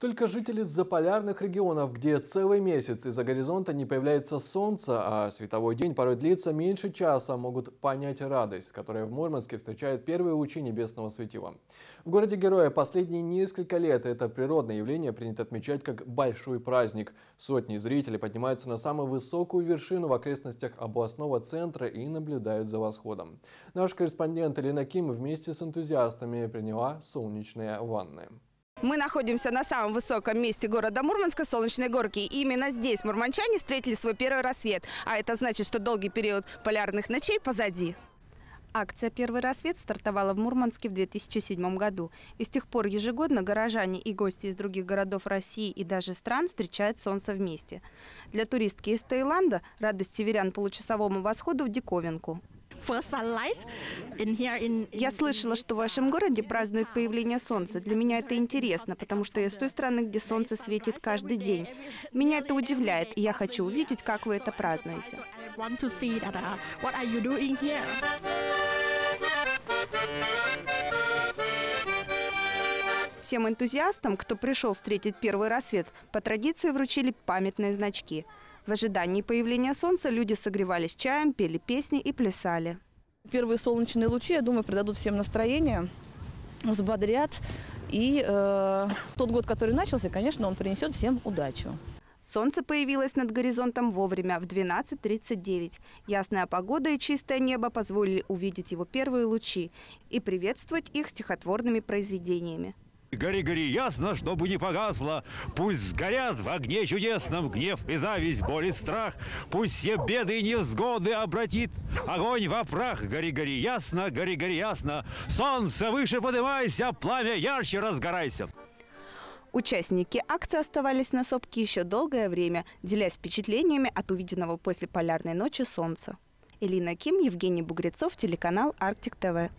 Только жители заполярных регионов, где целый месяц из-за горизонта не появляется солнце, а световой день порой длится меньше часа, могут понять радость, которая в Мурманске встречает первые лучи небесного светила. В городе Героя последние несколько лет это природное явление принято отмечать как большой праздник. Сотни зрителей поднимаются на самую высокую вершину в окрестностях областного центра и наблюдают за восходом. Наш корреспондент Елена Ким вместе с энтузиастами приняла солнечные ванны. Мы находимся на самом высоком месте города Мурманска, Солнечной горки. И именно здесь мурманчане встретили свой первый рассвет. А это значит, что долгий период полярных ночей позади. Акция «Первый рассвет» стартовала в Мурманске в 2007 году. И с тех пор ежегодно горожане и гости из других городов России и даже стран встречают солнце вместе. Для туристки из Таиланда радость северян получасовому восходу в диковинку. Я слышала, что в вашем городе празднуют появление солнца. Для меня это интересно, потому что я с той страны, где солнце светит каждый день. Меня это удивляет, и я хочу увидеть, как вы это празднуете. Всем энтузиастам, кто пришел встретить первый рассвет, по традиции вручили памятные значки – в ожидании появления солнца люди согревались чаем, пели песни и плясали. Первые солнечные лучи, я думаю, придадут всем настроение, взбодрят. И э, тот год, который начался, конечно, он принесет всем удачу. Солнце появилось над горизонтом вовремя, в 12.39. Ясная погода и чистое небо позволили увидеть его первые лучи и приветствовать их стихотворными произведениями. Гори, гори, ясно, чтобы не погасло. Пусть сгорят в огне чудесном гнев и зависть, боль и страх. Пусть все беды и невзгоды обратит огонь во прах. Гори, гори, ясно, гори, гори, ясно. Солнце выше поднимайся, пламя ярче разгорайся. Участники акции оставались на сопке еще долгое время, делясь впечатлениями от увиденного после полярной ночи солнца. Элина Ким, Евгений Бугрецов, телеканал «Арктик ТВ».